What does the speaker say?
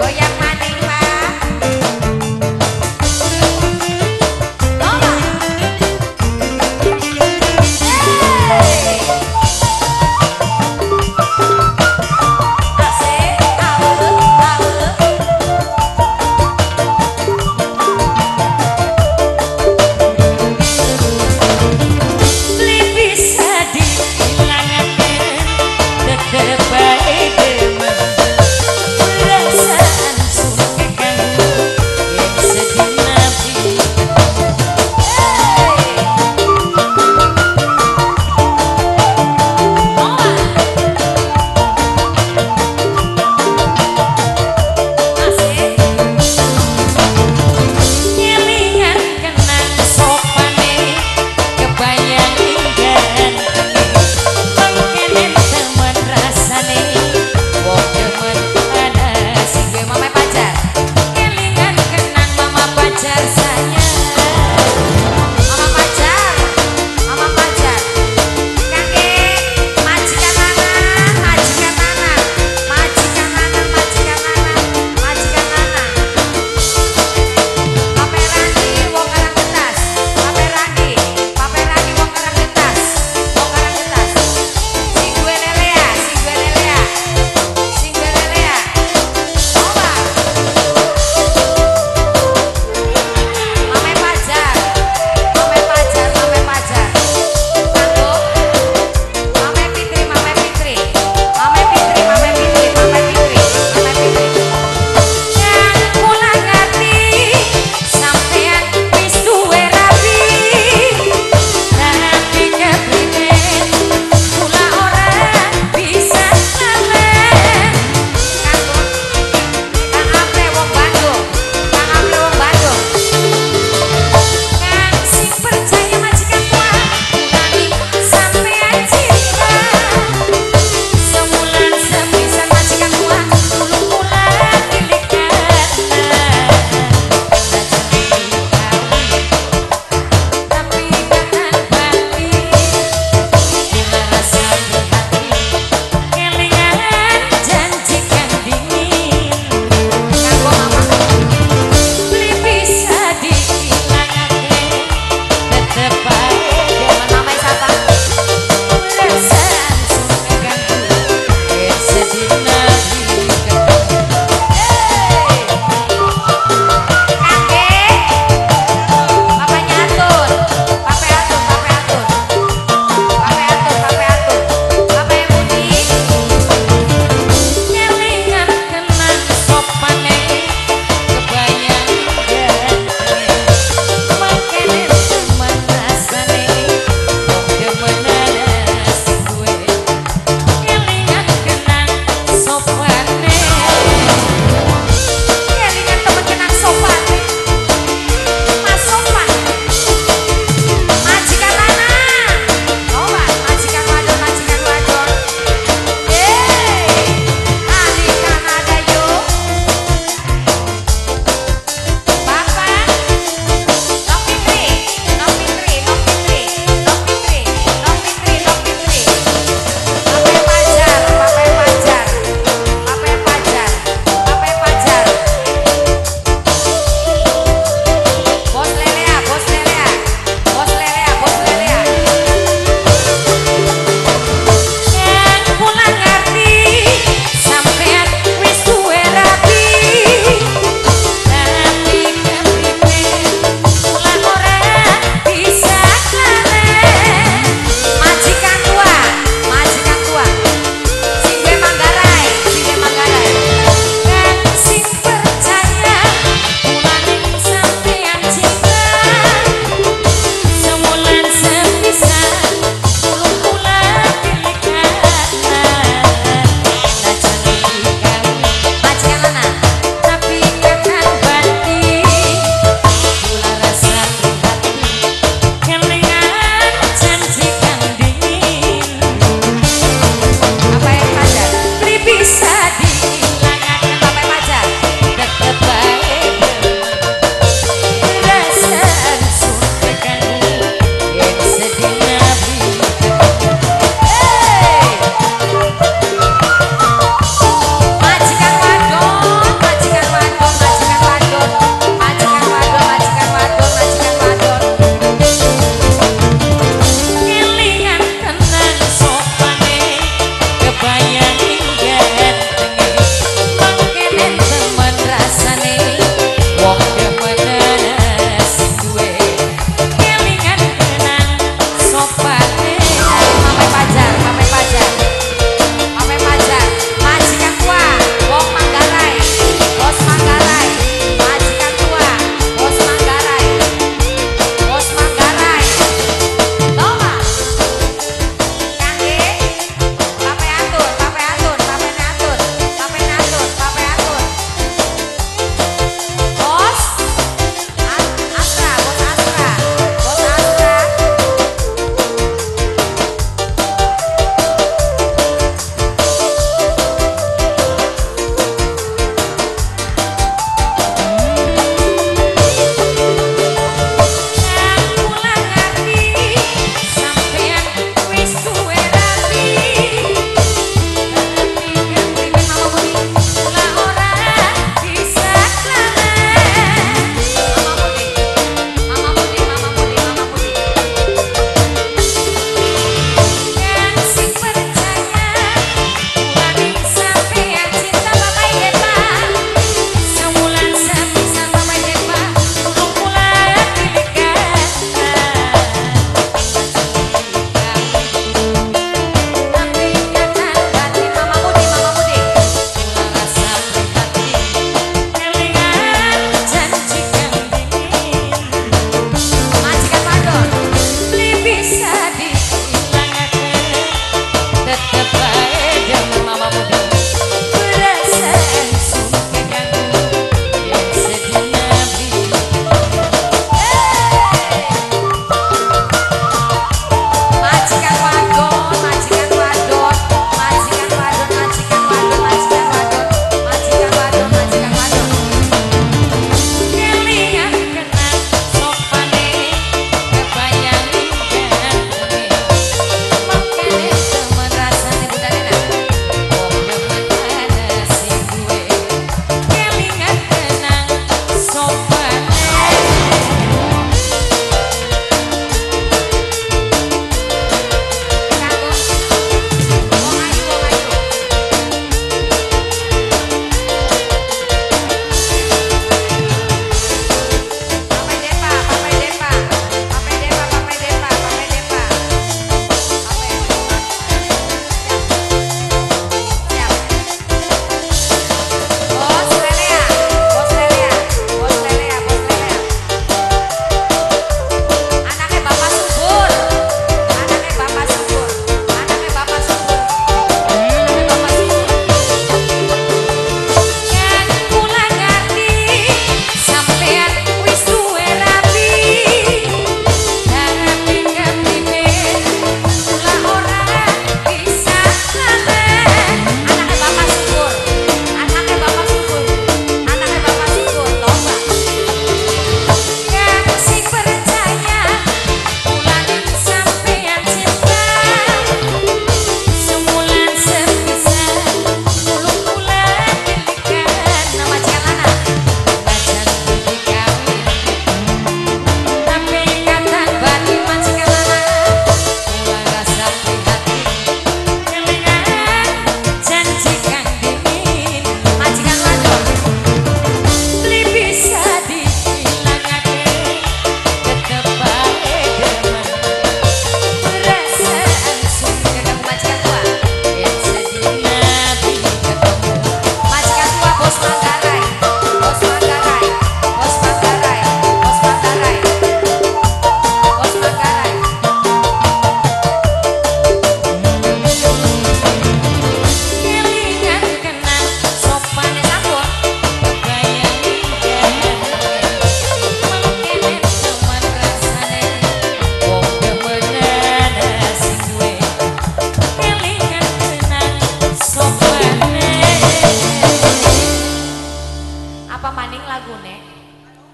我一